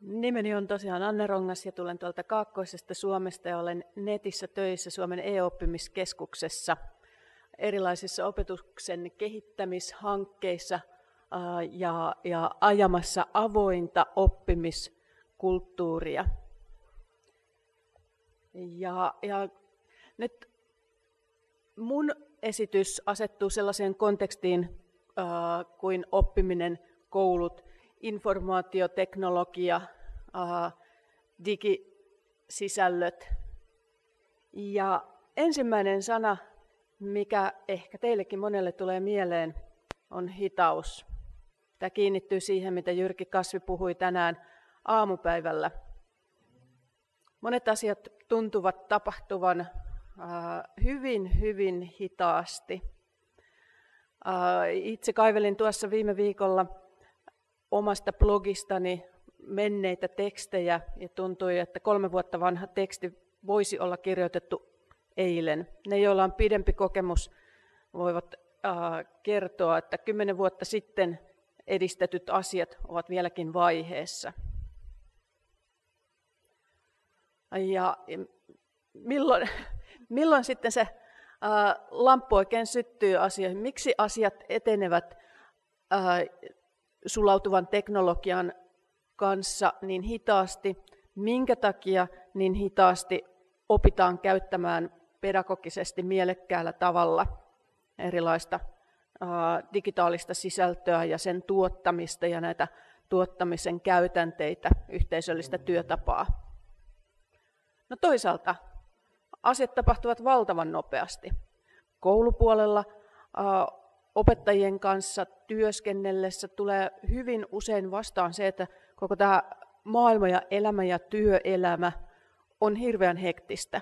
Nimeni on tosiaan Anne Rongas ja tulen tuolta Kaakkoisesta Suomesta ja olen netissä töissä Suomen e-oppimiskeskuksessa erilaisissa opetuksen kehittämishankkeissa ja, ja ajamassa avointa oppimiskulttuuria. Ja, ja nyt mun esitys asettuu sellaiseen kontekstiin äh, kuin oppiminen, koulut, informaatioteknologia, digisisällöt. Ja ensimmäinen sana, mikä ehkä teillekin monelle tulee mieleen, on hitaus. Tämä kiinnittyy siihen, mitä Jyrki Kasvi puhui tänään aamupäivällä. Monet asiat tuntuvat tapahtuvan hyvin, hyvin hitaasti. Itse kaivelin tuossa viime viikolla omasta blogistani menneitä tekstejä ja tuntui, että kolme vuotta vanha teksti voisi olla kirjoitettu eilen. Ne, joilla on pidempi kokemus, voivat kertoa, että kymmenen vuotta sitten edistetyt asiat ovat vieläkin vaiheessa. Ja milloin, milloin sitten se ää, lamppu oikein syttyy asioihin? Miksi asiat etenevät ää, sulautuvan teknologian kanssa niin hitaasti? Minkä takia niin hitaasti opitaan käyttämään pedagogisesti mielekkäällä tavalla erilaista digitaalista sisältöä ja sen tuottamista ja näitä tuottamisen käytänteitä, yhteisöllistä työtapaa. No toisaalta asiat tapahtuvat valtavan nopeasti. Koulupuolella opettajien kanssa työskennellessä tulee hyvin usein vastaan se, että koko tämä maailma ja elämä ja työelämä on hirveän hektistä.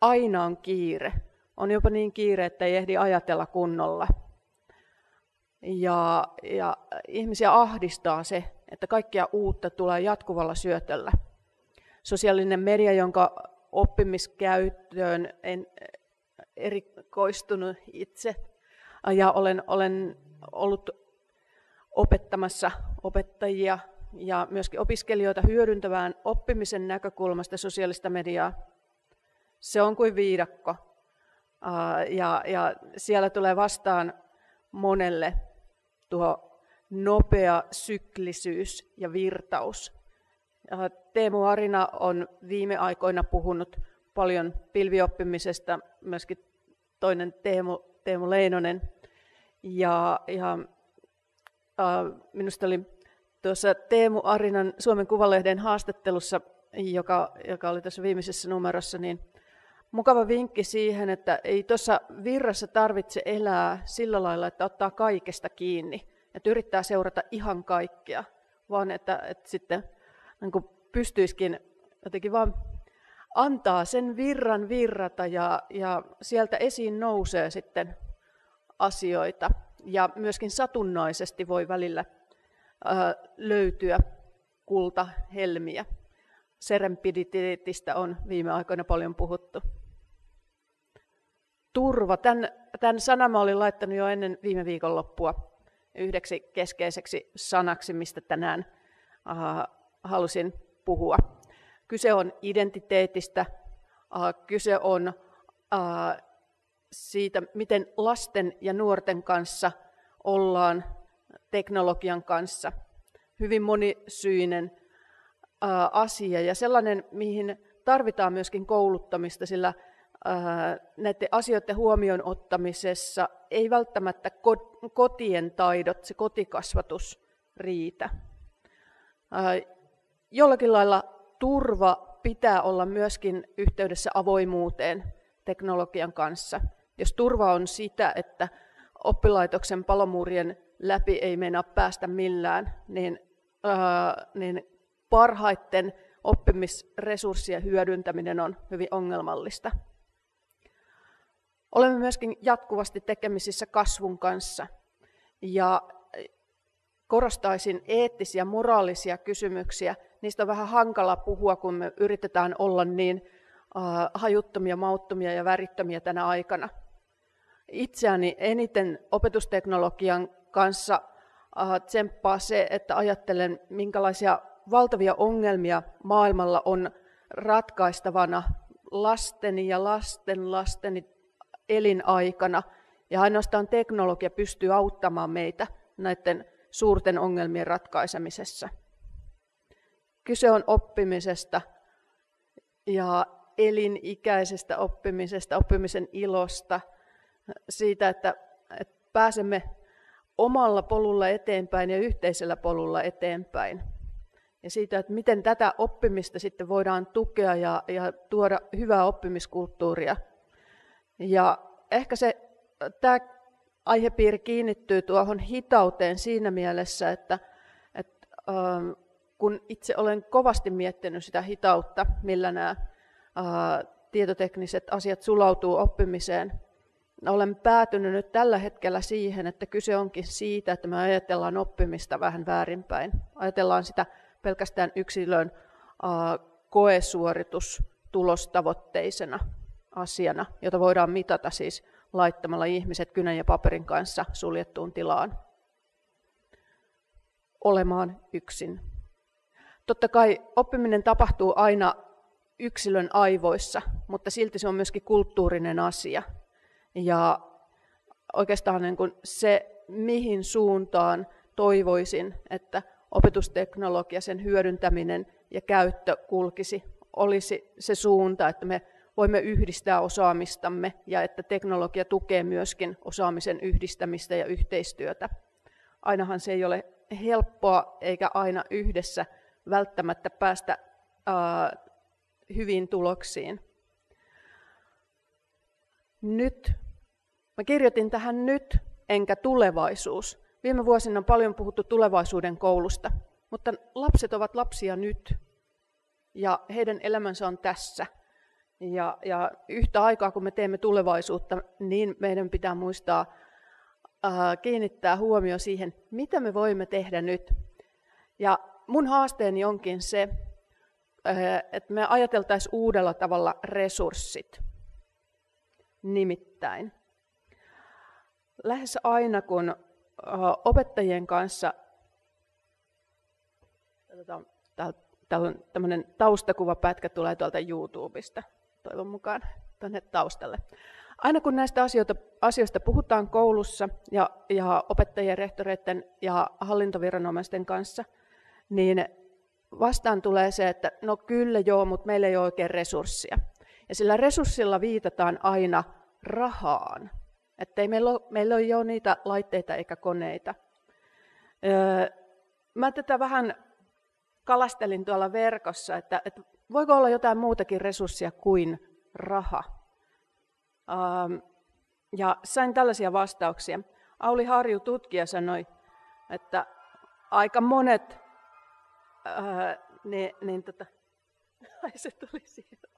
Aina on kiire. On jopa niin kiire, että ei ehdi ajatella kunnolla. Ja, ja ihmisiä ahdistaa se, että kaikkia uutta tulee jatkuvalla syötöllä. Sosiaalinen media, jonka oppimiskäyttöön en erikoistunut itse ja olen, olen ollut opettamassa opettajia ja myöskin opiskelijoita hyödyntävään oppimisen näkökulmasta sosiaalista mediaa. Se on kuin viidakko. Ja, ja siellä tulee vastaan monelle tuo nopea syklisyys ja virtaus. Teemu Arina on viime aikoina puhunut paljon pilvioppimisesta, myöskin toinen Teemu, Teemu Leinonen. Ja, ja äh, minusta oli tuossa Teemu Arinan Suomen Kuvalehden haastattelussa, joka, joka oli tässä viimeisessä numerossa, niin mukava vinkki siihen, että ei tuossa virrassa tarvitse elää sillä lailla, että ottaa kaikesta kiinni, että yrittää seurata ihan kaikkea, vaan että, että sitten niin pystyisikin jotenkin vaan antaa sen virran virrata ja, ja sieltä esiin nousee sitten asioita. Ja myöskin satunnaisesti voi välillä ää, löytyä kultahelmiä. Serempiditeetistä on viime aikoina paljon puhuttu. Turva. Tämän, tämän sanan olin laittanut jo ennen viime viikonloppua yhdeksi keskeiseksi sanaksi, mistä tänään ää, halusin puhua. Kyse on identiteetistä, kyse on siitä, miten lasten ja nuorten kanssa ollaan teknologian kanssa. Hyvin monisyinen asia ja sellainen, mihin tarvitaan myöskin kouluttamista, sillä näiden asioiden huomioon ottamisessa ei välttämättä kotien taidot, se kotikasvatus riitä jollakin lailla turva pitää olla myöskin yhteydessä avoimuuteen teknologian kanssa. Jos turva on sitä, että oppilaitoksen palomuurien läpi ei mennä päästä millään, niin, ää, niin parhaiten oppimisresurssien hyödyntäminen on hyvin ongelmallista. Olemme myöskin jatkuvasti tekemisissä kasvun kanssa. Ja korostaisin eettisiä, moraalisia kysymyksiä. Niistä on vähän hankala puhua, kun me yritetään olla niin hajuttomia, mauttomia ja värittömiä tänä aikana. Itseäni eniten opetusteknologian kanssa tsemppaa se, että ajattelen, minkälaisia valtavia ongelmia maailmalla on ratkaistavana lasteni ja lasten lasteni elinaikana. Ja ainoastaan teknologia pystyy auttamaan meitä näiden suurten ongelmien ratkaisemisessa. Kyse on oppimisesta ja elinikäisestä oppimisesta, oppimisen ilosta, siitä, että, että pääsemme omalla polulla eteenpäin ja yhteisellä polulla eteenpäin. Ja siitä, että miten tätä oppimista sitten voidaan tukea ja, ja tuoda hyvää oppimiskulttuuria. Ja ehkä se, tämä aihepiiri kiinnittyy tuohon hitauteen siinä mielessä, että, että ähm, kun itse olen kovasti miettinyt sitä hitautta, millä nämä tietotekniset asiat sulautuu oppimiseen, olen päätynyt nyt tällä hetkellä siihen, että kyse onkin siitä, että me ajatellaan oppimista vähän väärinpäin. Ajatellaan sitä pelkästään yksilön koesuoritus tulostavoitteisena asiana, jota voidaan mitata siis laittamalla ihmiset kynän ja paperin kanssa suljettuun tilaan olemaan yksin. Totta kai oppiminen tapahtuu aina yksilön aivoissa, mutta silti se on myöskin kulttuurinen asia. Ja oikeastaan niin kuin se, mihin suuntaan toivoisin, että opetusteknologia, sen hyödyntäminen ja käyttö kulkisi, olisi se suunta, että me voimme yhdistää osaamistamme ja että teknologia tukee myöskin osaamisen yhdistämistä ja yhteistyötä. Ainahan se ei ole helppoa eikä aina yhdessä välttämättä päästä ää, hyviin tuloksiin. Nyt. Mä kirjoitin tähän nyt enkä tulevaisuus. Viime vuosina on paljon puhuttu tulevaisuuden koulusta, mutta lapset ovat lapsia nyt ja heidän elämänsä on tässä. Ja, ja yhtä aikaa kun me teemme tulevaisuutta, niin meidän pitää muistaa ää, kiinnittää huomio siihen, mitä me voimme tehdä nyt. Ja mun haasteeni onkin se, että me ajateltaisiin uudella tavalla resurssit. Nimittäin, lähes aina kun opettajien kanssa, täällä on tämmöinen taustakuvapätkä tulee tuolta YouTubesta, toivon mukaan tuonne taustalle. Aina kun näistä asioista, asioista puhutaan koulussa ja, ja opettajien, rehtoreiden ja hallintoviranomaisten kanssa, niin vastaan tulee se, että no kyllä joo, mutta meillä ei ole oikein resurssia. Ja sillä resurssilla viitataan aina rahaan. Että ei meillä, ole, meillä ei ole niitä laitteita eikä koneita. Öö, mä tätä vähän kalastelin tuolla verkossa, että, että voiko olla jotain muutakin resurssia kuin raha. Ähm, ja sain tällaisia vastauksia. Auli Harju, tutkija, sanoi, että aika monet ää, ne, niin tota, ai se tuli sieltä,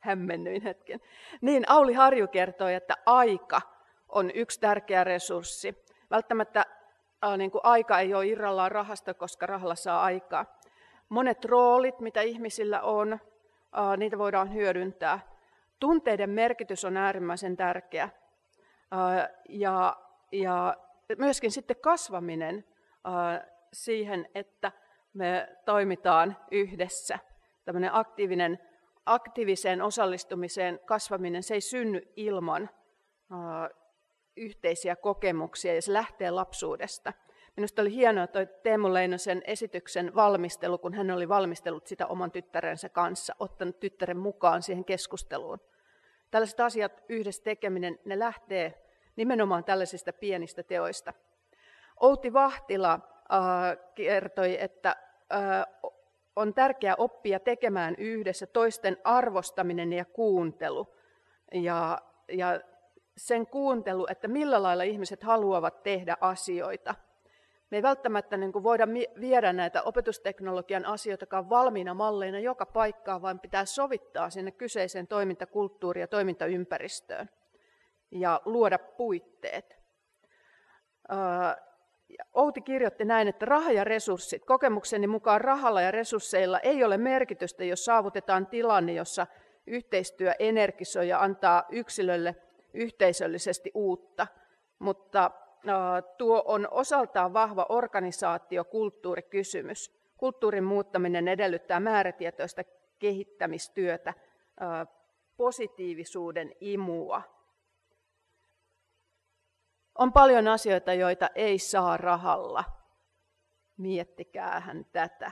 hämmennyin hetken. Niin, Auli Harju kertoi, että aika on yksi tärkeä resurssi. Välttämättä ää, niin kuin aika ei ole irrallaan rahasta, koska rahalla saa aikaa. Monet roolit, mitä ihmisillä on, ää, niitä voidaan hyödyntää. Tunteiden merkitys on äärimmäisen tärkeä. Ää, ja, ja myöskin sitten kasvaminen siihen, että me toimitaan yhdessä. Tämmöinen aktiivinen, aktiiviseen osallistumiseen kasvaminen, se ei synny ilman uh, yhteisiä kokemuksia ja se lähtee lapsuudesta. Minusta oli hienoa tuo Teemu Leinosen esityksen valmistelu, kun hän oli valmistellut sitä oman tyttärensä kanssa, ottanut tyttären mukaan siihen keskusteluun. Tällaiset asiat yhdessä tekeminen, ne lähtee nimenomaan tällaisista pienistä teoista. Outi Vahtila kertoi, että on tärkeää oppia tekemään yhdessä toisten arvostaminen ja kuuntelu. Ja, ja sen kuuntelu, että millä lailla ihmiset haluavat tehdä asioita. Me ei välttämättä niin kuin voida viedä näitä opetusteknologian asioitakaan valmiina malleina joka paikkaan, vaan pitää sovittaa sinne kyseiseen toimintakulttuuriin ja toimintaympäristöön ja luoda puitteet. Outi kirjoitti näin, että raha ja resurssit. Kokemukseni mukaan rahalla ja resursseilla ei ole merkitystä, jos saavutetaan tilanne, jossa yhteistyö energisoi ja antaa yksilölle yhteisöllisesti uutta. Mutta tuo on osaltaan vahva organisaatiokulttuurikysymys. kulttuurin muuttaminen edellyttää määrätietoista kehittämistyötä, positiivisuuden imua. On paljon asioita, joita ei saa rahalla. Miettikäähän tätä.